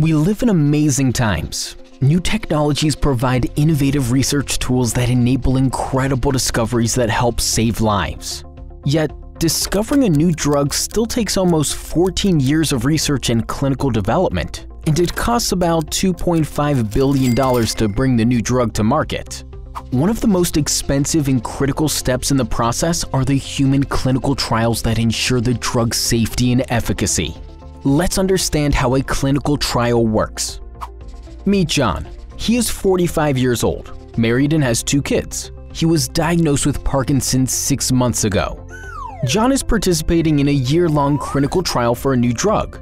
We live in amazing times. New technologies provide innovative research tools that enable incredible discoveries that help save lives. Yet, discovering a new drug still takes almost 14 years of research and clinical development, and it costs about $2.5 billion to bring the new drug to market. One of the most expensive and critical steps in the process are the human clinical trials that ensure the drug's safety and efficacy. Let's understand how a clinical trial works. Meet John. He is 45 years old, married and has two kids. He was diagnosed with Parkinson's six months ago. John is participating in a year-long clinical trial for a new drug.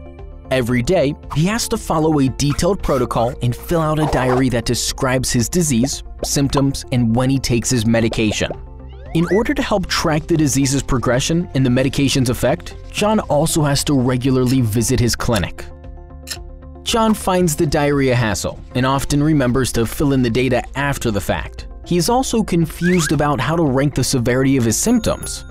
Every day, he has to follow a detailed protocol and fill out a diary that describes his disease, symptoms, and when he takes his medication. In order to help track the disease's progression and the medication's effect, John also has to regularly visit his clinic. John finds the diary a hassle and often remembers to fill in the data after the fact. He is also confused about how to rank the severity of his symptoms.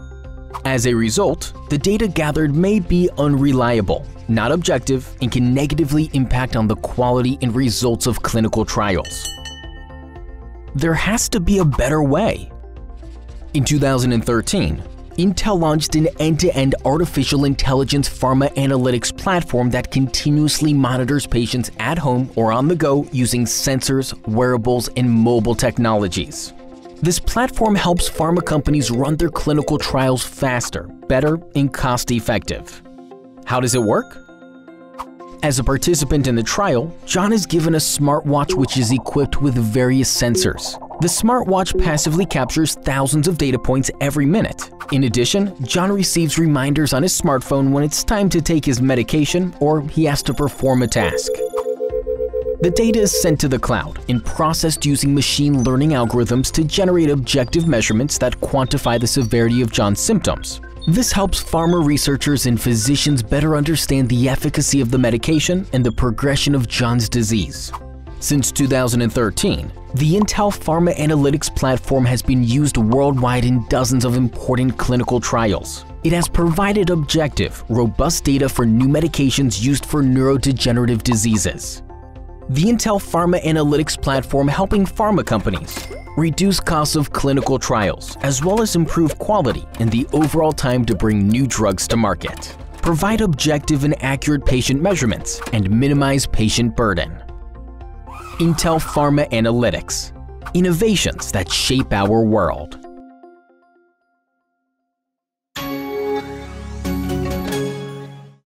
As a result, the data gathered may be unreliable, not objective, and can negatively impact on the quality and results of clinical trials. There has to be a better way. In 2013, Intel launched an end-to-end artificial intelligence pharma analytics platform that continuously monitors patients at home or on the go using sensors, wearables, and mobile technologies. This platform helps pharma companies run their clinical trials faster, better, and cost-effective. How does it work? As a participant in the trial, John is given a smartwatch which is equipped with various sensors. The smartwatch passively captures thousands of data points every minute. In addition, John receives reminders on his smartphone when it's time to take his medication or he has to perform a task. The data is sent to the cloud and processed using machine learning algorithms to generate objective measurements that quantify the severity of John's symptoms. This helps pharma researchers and physicians better understand the efficacy of the medication and the progression of John's disease. Since 2013, the Intel Pharma Analytics platform has been used worldwide in dozens of important clinical trials. It has provided objective, robust data for new medications used for neurodegenerative diseases. The Intel Pharma Analytics platform helping pharma companies reduce costs of clinical trials, as well as improve quality and the overall time to bring new drugs to market, provide objective and accurate patient measurements, and minimize patient burden. Intel Pharma Analytics Innovations that shape our world.